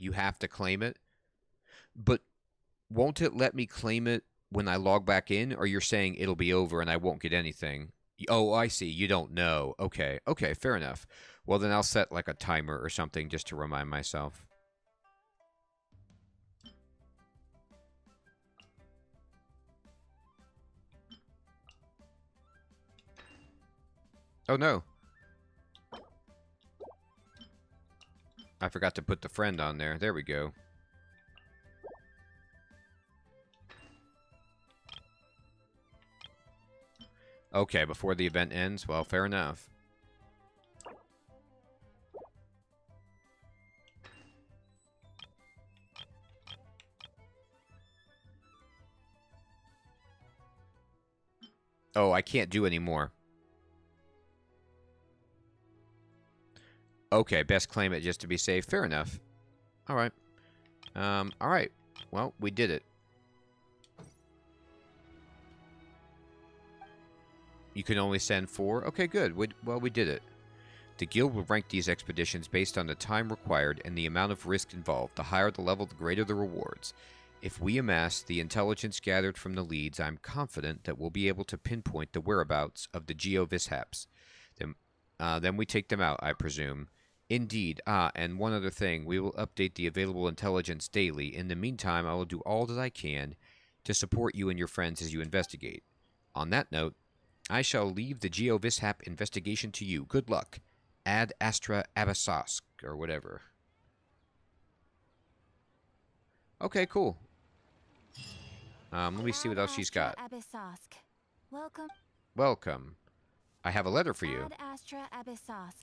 you have to claim it. But won't it let me claim it when I log back in, or you're saying it'll be over and I won't get anything? Oh, I see. You don't know. Okay. Okay, fair enough. Well, then I'll set like a timer or something just to remind myself. Oh no. I forgot to put the friend on there. There we go. Okay, before the event ends? Well, fair enough. Oh, I can't do any Okay, best claim it just to be safe. Fair enough. Alright. Um, alright. Well, we did it. You can only send four? Okay, good. We, well, we did it. The guild will rank these expeditions based on the time required and the amount of risk involved. The higher the level, the greater the rewards. If we amass the intelligence gathered from the leads, I'm confident that we'll be able to pinpoint the whereabouts of the Geovishaps. Then, uh, then we take them out, I presume. Indeed. Ah, and one other thing. We will update the available intelligence daily. In the meantime, I will do all that I can to support you and your friends as you investigate. On that note, I shall leave the Geovishap investigation to you. Good luck. Ad Astra Abyssosque, or whatever. Okay, cool. Um, let me see what else she's got. Welcome. Welcome. I have a letter for you.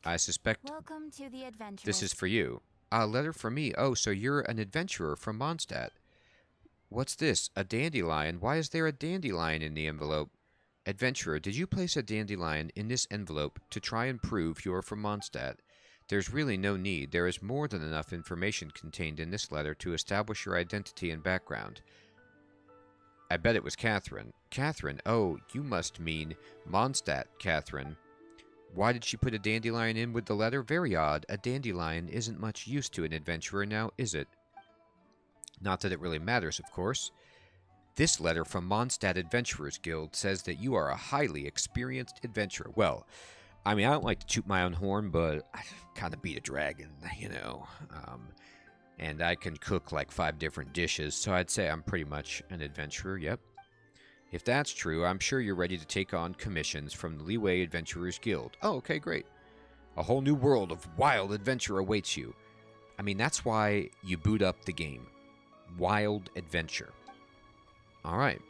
I suspect Welcome to the adventure. this is for you. A letter for me. Oh, so you're an adventurer from Mondstadt. What's this? A dandelion? Why is there a dandelion in the envelope? Adventurer, did you place a dandelion in this envelope to try and prove you're from Mondstadt? There's really no need. There is more than enough information contained in this letter to establish your identity and background. I bet it was Catherine. Catherine? Oh, you must mean Mondstadt, Catherine. Why did she put a dandelion in with the letter? Very odd. A dandelion isn't much use to an adventurer now, is it? Not that it really matters, of course. This letter from Mondstadt Adventurers Guild says that you are a highly experienced adventurer. Well, I mean, I don't like to toot my own horn, but I kind of beat a dragon, you know. Um, and I can cook like five different dishes, so I'd say I'm pretty much an adventurer, yep. If that's true, I'm sure you're ready to take on commissions from the Liyue Adventurers Guild. Oh, okay, great. A whole new world of wild adventure awaits you. I mean, that's why you boot up the game. Wild adventure. All right.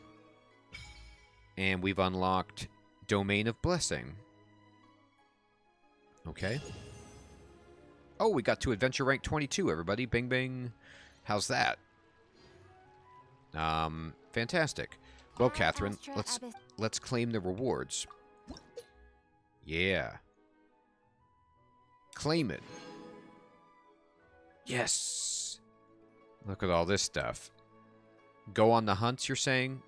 And we've unlocked Domain of Blessing. Okay. Oh, we got to adventure rank 22, everybody. Bing, bing. How's that? Um, fantastic. Well, Catherine, let's let's claim the rewards. Yeah. Claim it. Yes. Look at all this stuff. Go on the hunts, you're saying?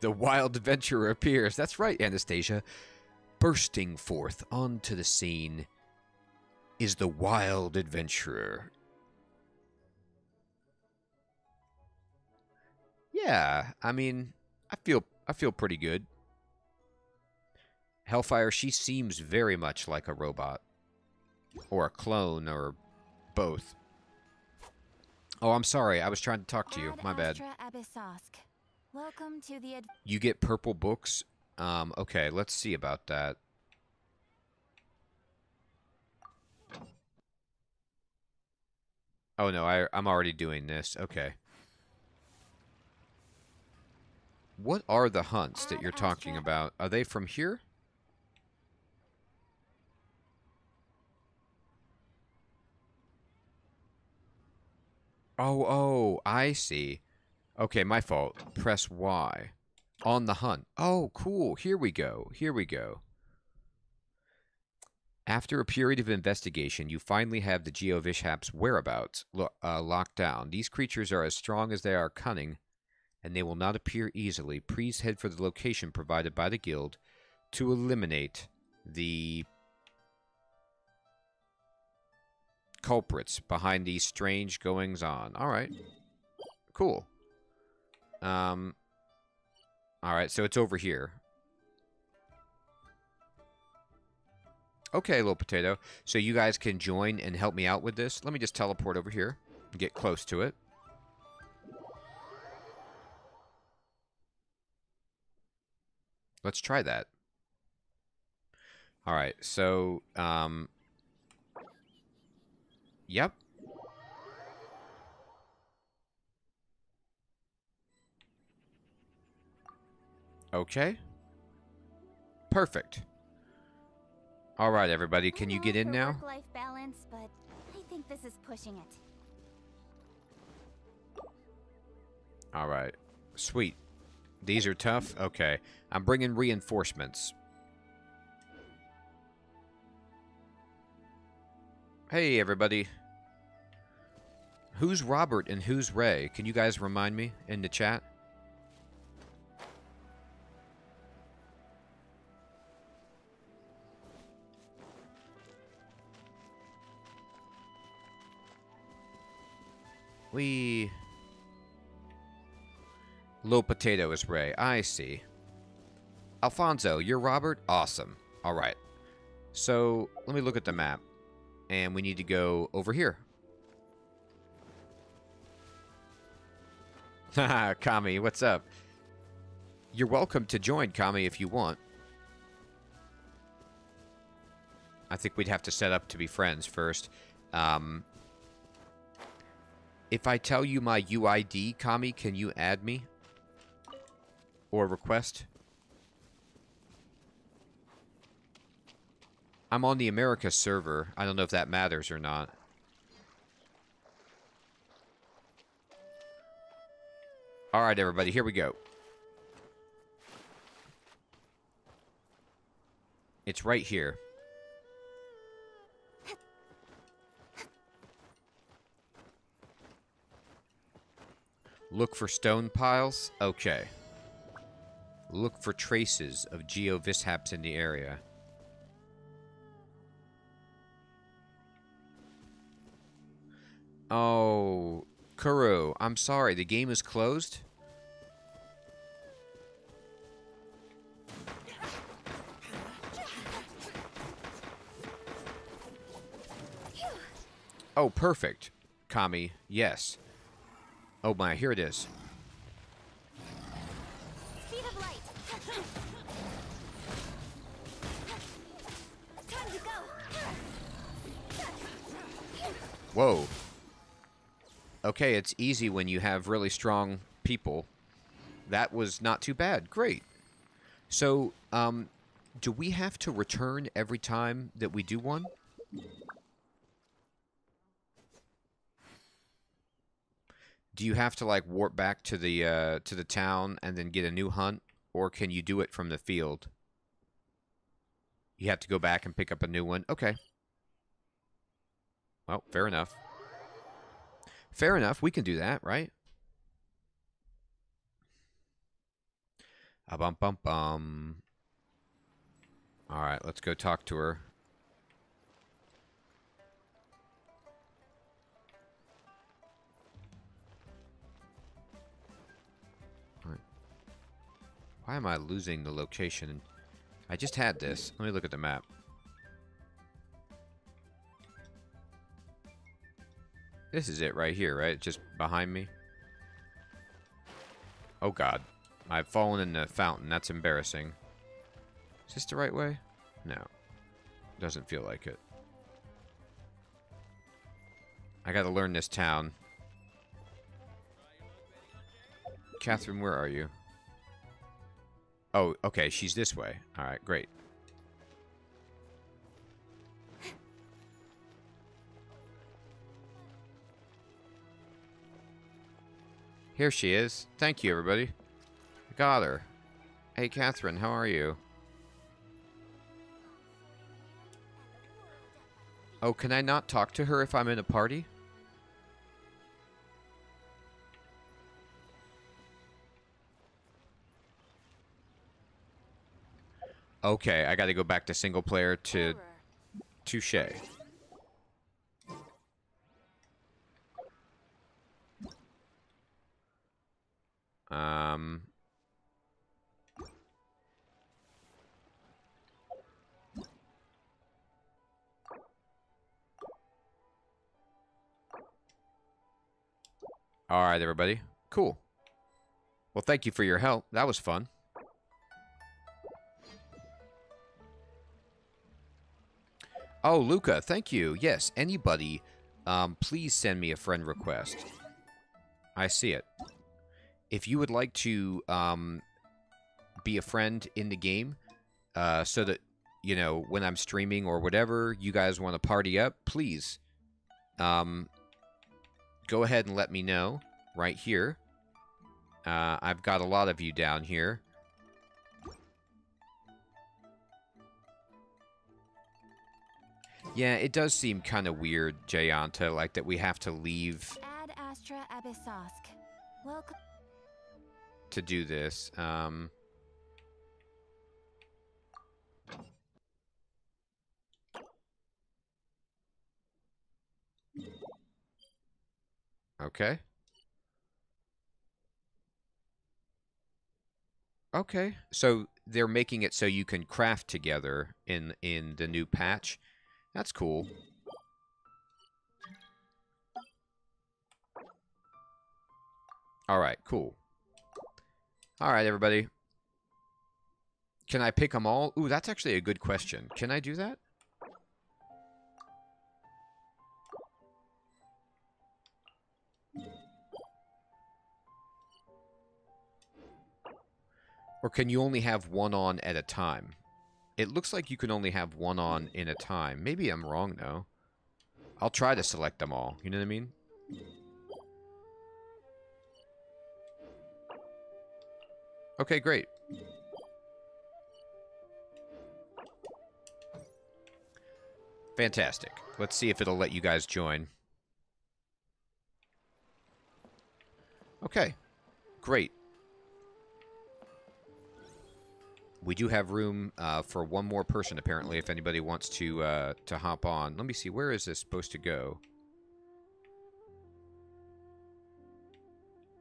The wild adventurer appears. That's right, Anastasia. Bursting forth onto the scene is the wild adventurer. Yeah, I mean, I feel I feel pretty good. Hellfire, she seems very much like a robot. Or a clone, or both. Oh, I'm sorry. I was trying to talk to you. My bad. Welcome to the You get purple books? Um, okay, let's see about that. Oh no, I, I'm already doing this. Okay. What are the hunts that you're talking about? Are they from here? Oh, oh, I see. Okay, my fault. Press Y. On the hunt. Oh, cool. Here we go. Here we go. After a period of investigation, you finally have the Geovishap's whereabouts lo- uh, locked down. These creatures are as strong as they are cunning, and they will not appear easily. Please head for the location provided by the guild to eliminate the culprits behind these strange goings on. All right. Cool. Um. All right, so it's over here. Okay, little potato. So you guys can join and help me out with this. Let me just teleport over here and get close to it. Let's try that. All right, so um, yep. Okay. Perfect. All right, everybody, can you get in now? Work-life balance, but I think this is pushing it. All right. Sweet. These are tough? Okay. I'm bringing reinforcements. Hey, everybody. Who's Robert and who's Ray? Can you guys remind me in the chat? We... Low potato is Ray. I see. Alfonso, you're Robert? Awesome. All right. So, let me look at the map. And we need to go over here. Haha, Kami, what's up? You're welcome to join, Kami, if you want. I think we'd have to set up to be friends first. Um, if I tell you my UID, Kami, can you add me? Or request? I'm on the America server. I don't know if that matters or not. Alright, everybody, here we go. It's right here. Look for stone piles? Okay. Look for traces of geovishaps in the area. Oh, Kuro, I'm sorry, the game is closed? Oh, perfect. Kami, yes. Oh my, here it is. Speed of light. Time to go. Whoa. Okay, it's easy when you have really strong people. That was not too bad. Great. So, um, do we have to return every time that we do one? Do you have to like warp back to the uh, to the town and then get a new hunt, or can you do it from the field? You have to go back and pick up a new one. Okay. Well, fair enough. Fair enough. We can do that, right? A bum bum bum. All right, let's go talk to her. Why am I losing the location? I just had this. Let me look at the map. This is it right here, right? Just behind me. Oh god. I've fallen in the fountain. That's embarrassing. Is this the right way? No. Doesn't feel like it. I gotta learn this town. Catherine, where are you? Oh, okay, she's this way. Alright, great. Here she is. Thank you, everybody. Got her. Hey, Catherine, how are you? Oh, can I not talk to her if I'm in a party? Okay, I gotta go back to single player to... Touche. Um... All right, everybody. Cool. Well, thank you for your help. That was fun. Oh, Luca, thank you. Yes, anybody, um, please send me a friend request. I see it. If you would like to um, be a friend in the game, uh, so that, you know, when I'm streaming or whatever, you guys want to party up, please um, go ahead and let me know right here. Uh, I've got a lot of you down here. Yeah, it does seem kind of weird, Jayanta, like that we have to leave Ad Astra Abyssosque. Welcome. to do this. Um, okay. Okay, so they're making it so you can craft together in in the new patch. That's cool. All right, cool. All right, everybody. Can I pick them all? Ooh, that's actually a good question. Can I do that? Or can you only have one on at a time? It looks like you can only have one on in a time. Maybe I'm wrong, though. I'll try to select them all. You know what I mean? Okay, great. Fantastic. Let's see if it'll let you guys join. Okay. Great. We do have room uh, for one more person, apparently, if anybody wants to uh, to hop on. Let me see. Where is this supposed to go?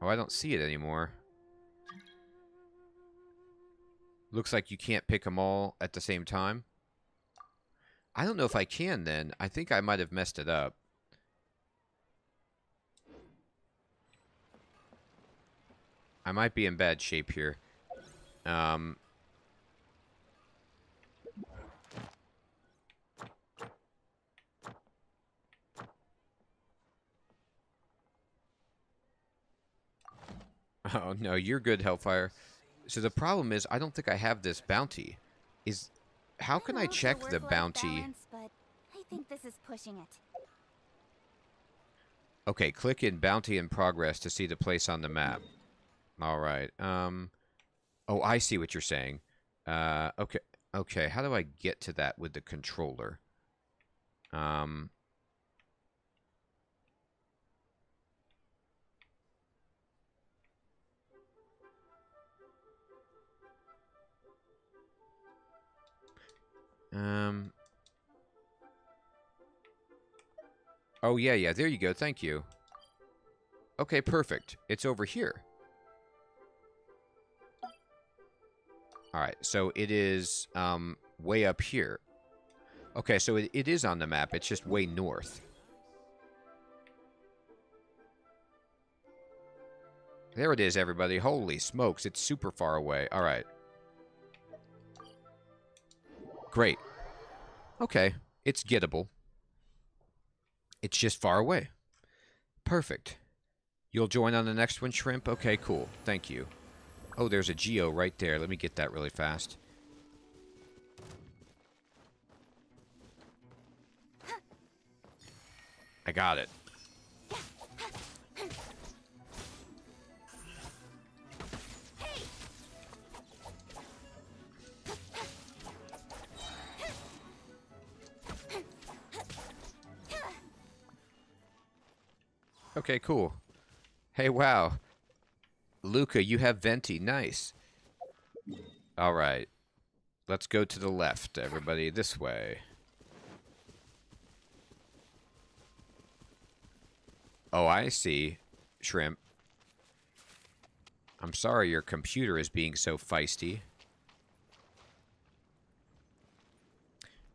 Oh, I don't see it anymore. Looks like you can't pick them all at the same time. I don't know if I can then. I think I might have messed it up. I might be in bad shape here. Um, oh, no, you're good, Hellfire. So the problem is, I don't think I have this bounty. Is how can I love check the bounty? balance, but I think this is pushing it. Okay, click in bounty in progress to see the place on the map. All right. Um. Oh, I see what you're saying. Uh. Okay. Okay. How do I get to that with the controller? Um. Um. Oh, yeah, yeah. There you go. Thank you. Okay, perfect. It's over here. All right, so it is um, way up here. Okay, so it, it is on the map. It's just way north. There it is, everybody. Holy smokes, it's super far away. All right. Great. Okay, it's gettable. It's just far away. Perfect. You'll join on the next one, Shrimp? Okay, cool. Thank you. Oh, there's a Geo right there. Let me get that really fast. I got it. Okay, cool. Hey, wow. Luca, you have Venti. Nice. All right. Let's go to the left, everybody. This way. Oh, I see. Shrimp. I'm sorry your computer is being so feisty.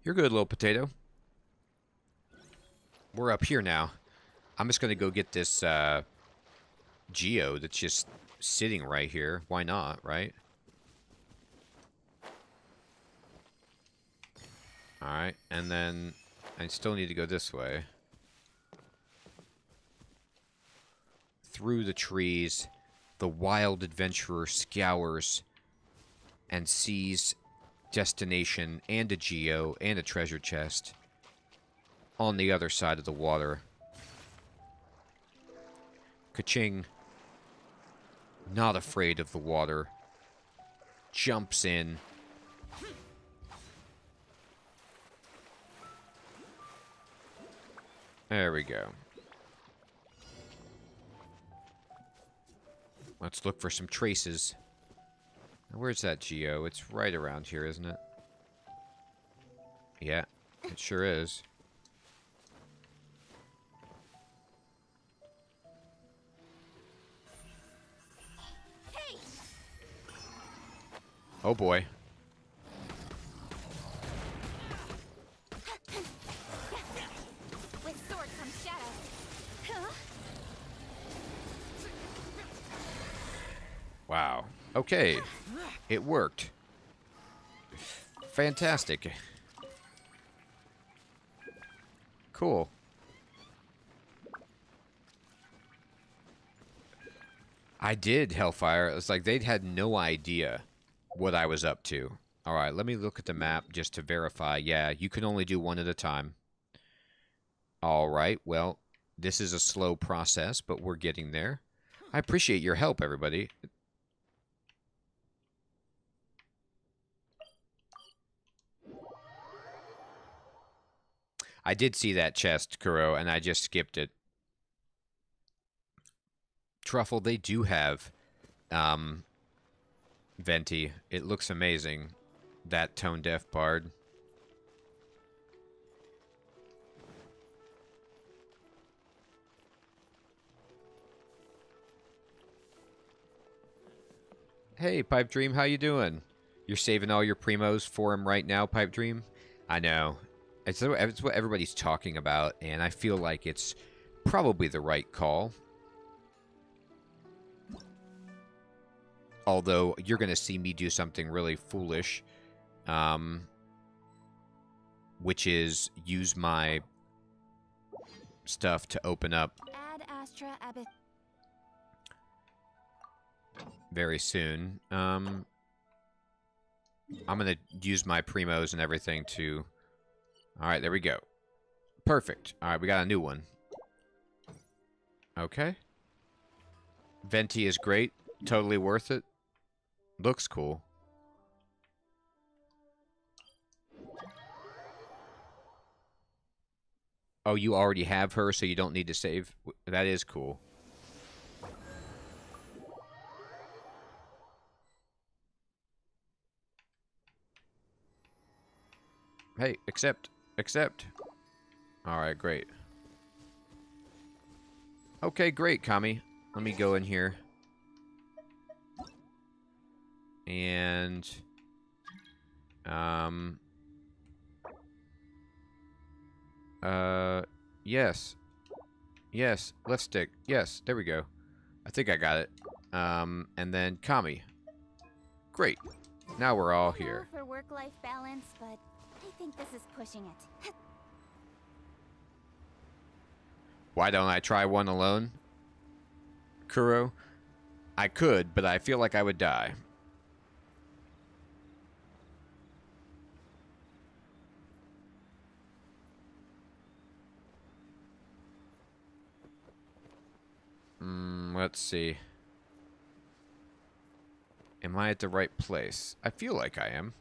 You're good, little potato. We're up here now. I'm just going to go get this uh, Geo that's just sitting right here. Why not, right? Alright, and then I still need to go this way. Through the trees, the wild adventurer scours and sees destination and a geo and a treasure chest on the other side of the water. Kaching, not afraid of the water, jumps in. There we go. Let's look for some traces. Where's that geo? It's right around here, isn't it? Yeah, it sure is. Oh boy. With sword comes shadow. Huh? Wow. Okay. It worked. Fantastic. Cool. I did Hellfire. It's like they'd had no idea what I was up to. All right, let me look at the map just to verify. Yeah, you can only do one at a time. All right, well, this is a slow process, but we're getting there. I appreciate your help, everybody. I did see that chest, Kuro, and I just skipped it. Truffle, they do have um, Venti. It looks amazing. That tone deaf bard. Hey, Pipe Dream, how you doing? You're saving all your primos for him right now, Pipe Dream? I know. It's, what everybody's talking about, and I feel like it's probably the right call. Although you're going to see me do something really foolish, um, which is use my stuff to open up very soon. Um, I'm going to use my primos and everything to... Alright, there we go. Perfect. Alright, we got a new one. Okay. Venti is great. Totally worth it. Looks cool. Oh, you already have her, so you don't need to save? That is cool. Hey, accept. Accept. Alright, great. Okay, great, Kami. Let me go in here. And... Um... Uh... Yes. Yes, left stick. Yes, there we go. I think I got it. Um, and then Kami. Great. Now we're all here. For work-life balance, but I think this is pushing it. Why don't I try one alone? Kuro? I could, but I feel like I would die. Mm, let's see. Am I at the right place? I feel like I am.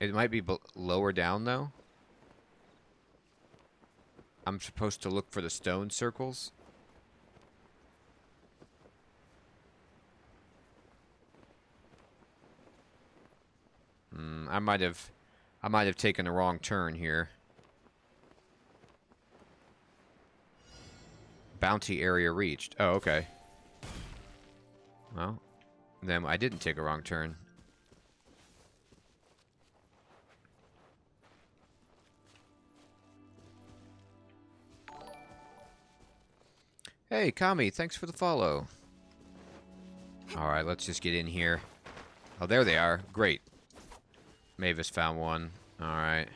It might be lower down, though. I'm supposed to look for the stone circles. Hmm, I might have I might have taken the wrong turn here. Bounty area reached. Oh, okay. Well, Then I didn't take a wrong turn. Hey, Kami, thanks for the follow. Alright, let's just get in here. Oh, there they are. Great. Mavis found one. Alright.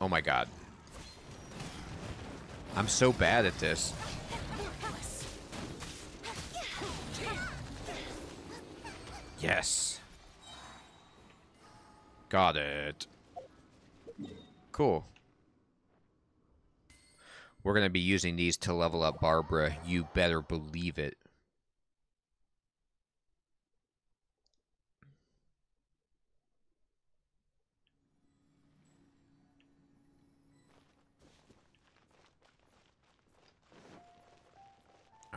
Oh my god. I'm so bad at this. Yes. Got it. Cool. We're going to be using these to level up Barbara. You better believe it.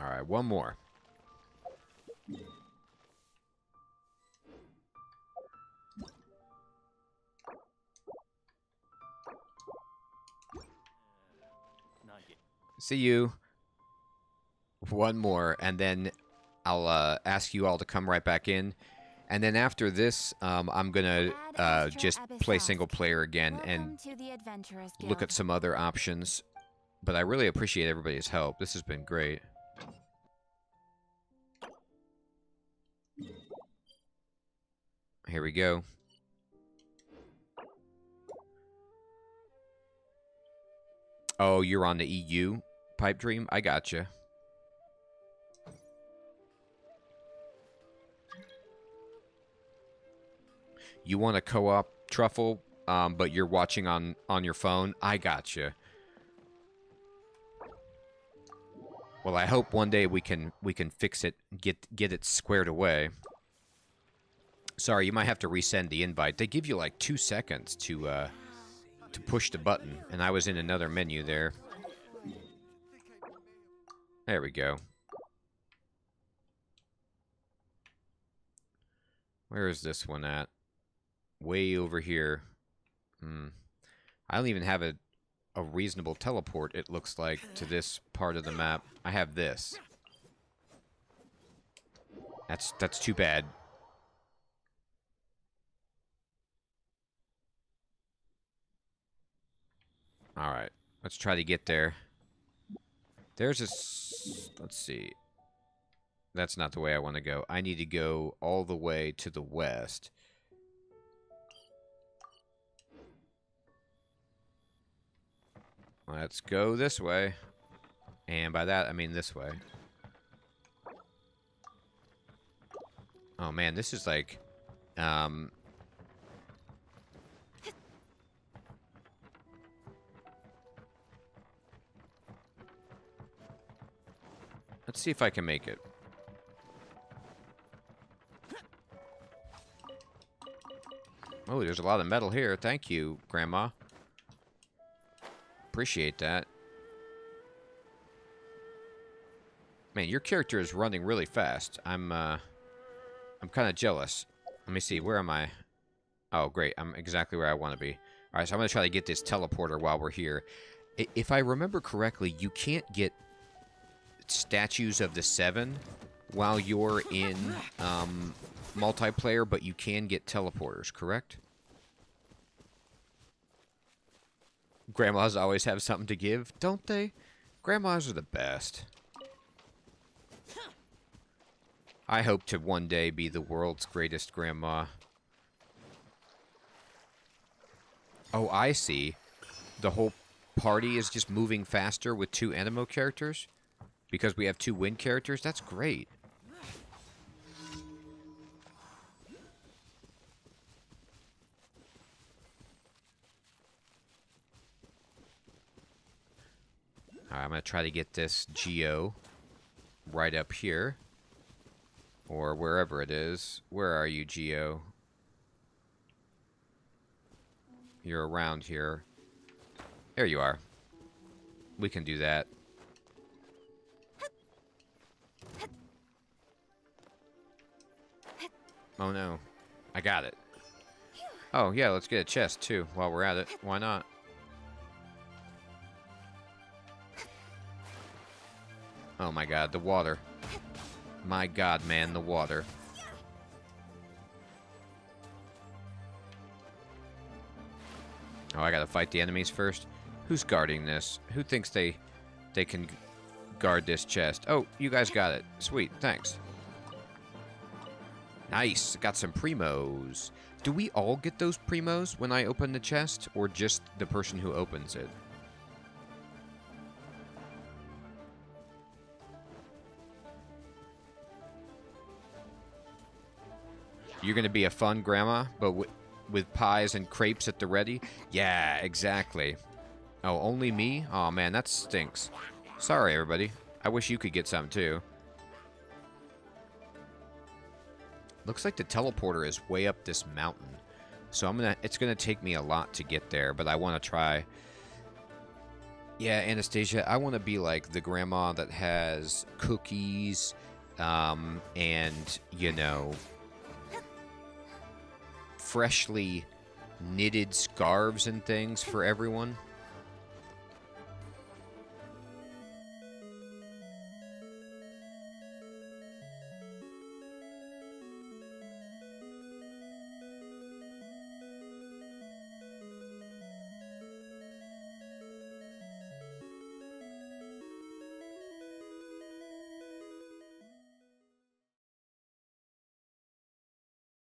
All right, one more. See you. One more, and then I'll uh, ask you all to come right back in. And then after this, um, I'm gonna uh, just play single player again and look at some other options. But I really appreciate everybody's help. This has been great. Here we go. Oh, you're on the EU pipe dream? I gotcha. You want a co-op truffle, um, but you're watching on on your phone? I gotcha. Well, I hope one day we can we can fix it, get get it squared away. Sorry, you might have to resend the invite. They give you like two seconds to uh, to push the button, and I was in another menu there. There we go. Where is this one at? Way over here. Hmm. I don't even have a, a reasonable teleport, it looks like, to this part of the map. I have this. That's that's too bad. Alright, let's try to get there. There's a... Let's see. That's not the way I want to go. I need to go all the way to the west. Let's go this way. And by that, I mean this way. Oh man, this is like... Um, Let's see if I can make it. Oh, there's a lot of metal here. Thank you, Grandma. Appreciate that. Man, your character is running really fast. I'm, uh... I'm kind of jealous. Let me see. Where am I? Oh, great. I'm exactly where I want to be. All right, so I'm going to try to get this teleporter while we're here. If I remember correctly, you can't get statues of the Seven while you're in um, multiplayer, but you can get teleporters, correct? Grandmas always have something to give, don't they? Grandmas are the best. I hope to one day be the world's greatest grandma. Oh, I see. The whole party is just moving faster with two Anemo characters? Because we have two wind characters? That's great. I'm going to try to get this Geo right up here. Or wherever it is. Where are you, Geo? You're around here. There you are. We can do that. Oh no. I got it. Oh yeah, let's get a chest too while we're at it. Why not? Oh my god, the water. My god, man, the water. Oh, I gotta fight the enemies first? Who's guarding this? Who thinks they they can guard this chest? Oh, you guys got it. Sweet, thanks. Nice, got some primos. Do we all get those primos when I open the chest, or just the person who opens it? You're gonna be a fun grandma, but with pies and crepes at the ready? Yeah, exactly. Oh, only me? oh, man, that stinks. Sorry, everybody. I wish you could get some, too. Looks like the teleporter is way up this mountain. So I'm gonna it's gonna take me a lot to get there, but I wanna try Yeah, Anastasia, I wanna be like the grandma that has cookies, um, and you know freshly knitted scarves and things for everyone.